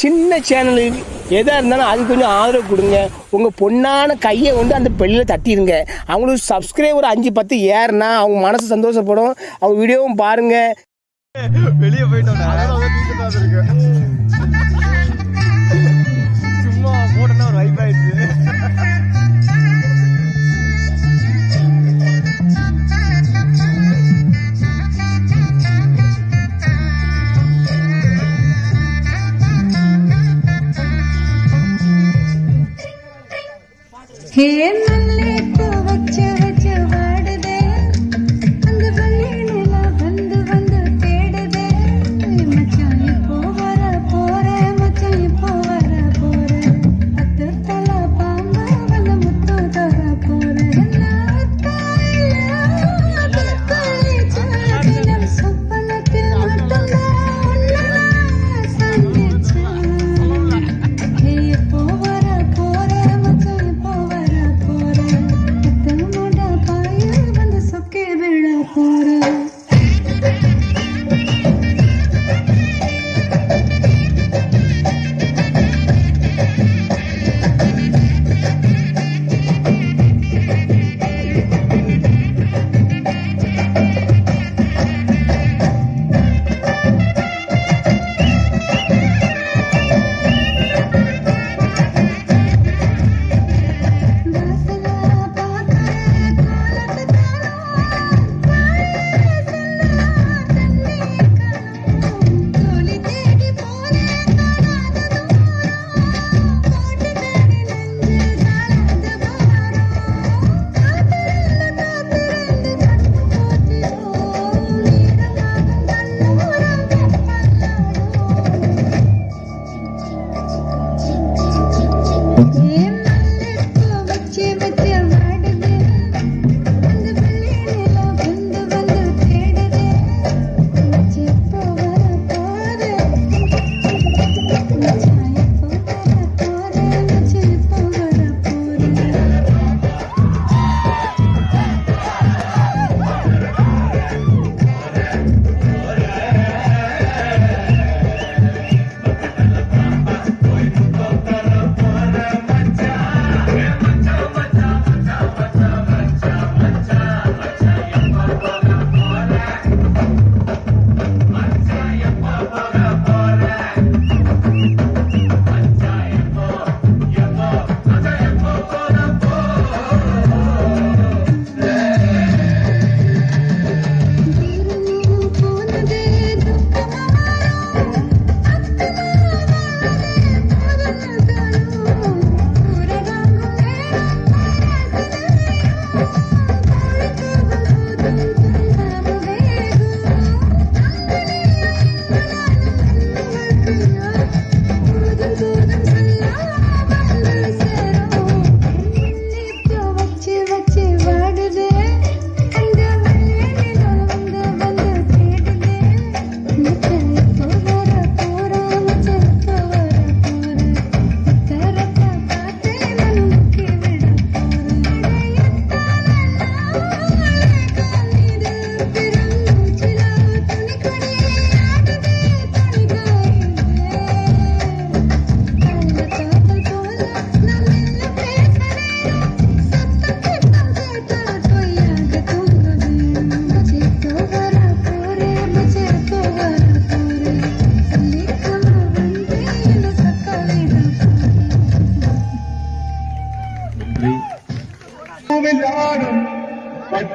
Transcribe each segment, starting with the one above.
சின்ன சேனலுக்கு எதாக இருந்தாலும் அது கொஞ்சம் ஆதரவு கொடுங்க. உங்கள் பொண்ணான கையை வந்து அந்த பெண்ணில் தட்டிடுங்க அவங்களுக்கு சப்ஸ்கிரைபர் அஞ்சு பத்து ஏறுனா அவங்க மனசு சந்தோஷப்படும். அவங்க வீடியோவும் பாருங்கள் வெளியே போயிட்டோம்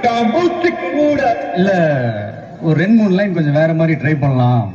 கூட இல்ல. ஒரு ரெண்டு மூணு லைன் கொஞ்சம் வேற மாதிரி ட்ரை பண்ணலாம்.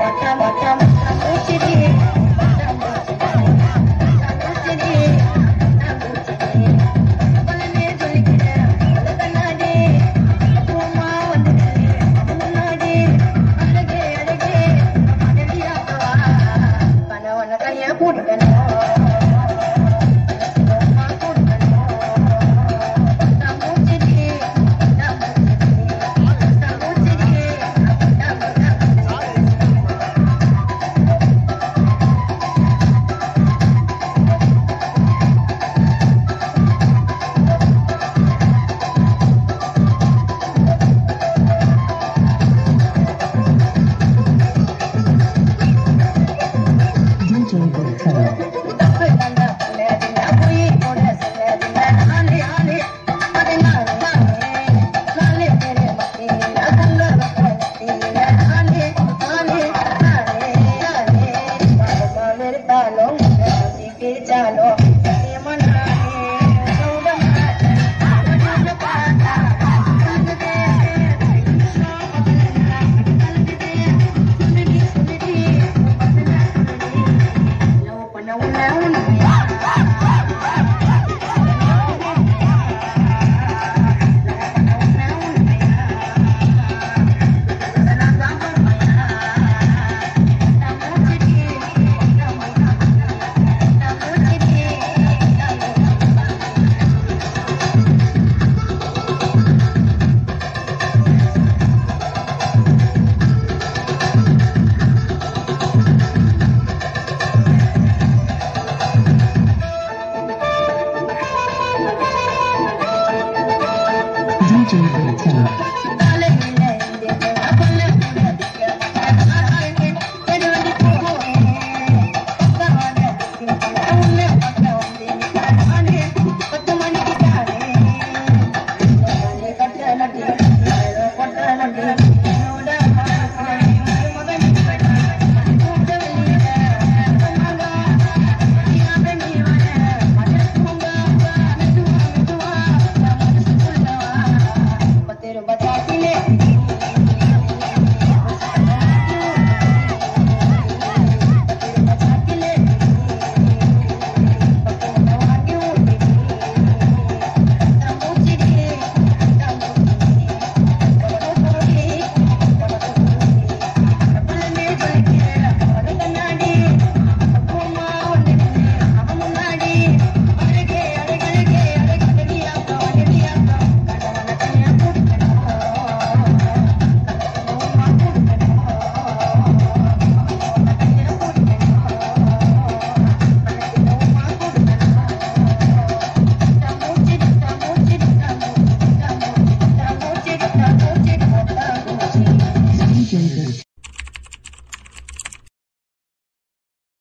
真的很近